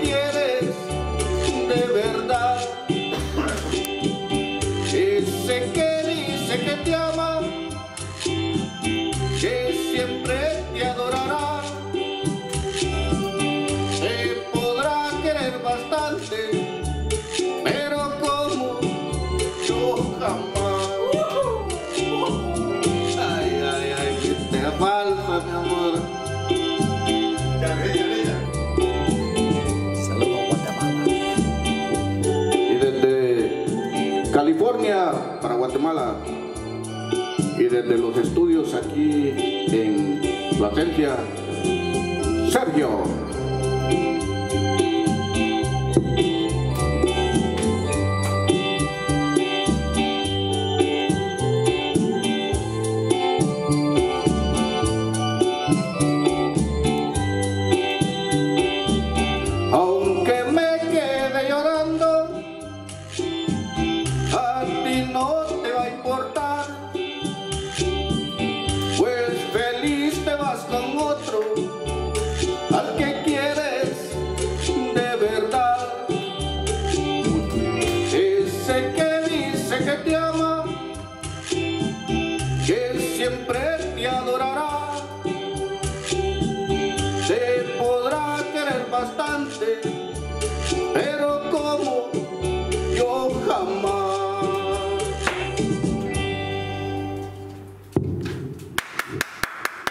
quieres de verdad. Y sé que dice que te ama. para Guatemala y desde los estudios aquí en Plasencia, Sergio. con otro, al que quieres de verdad. Ese que dice que te ama, que siempre te adorará, te podrá querer bastante, pero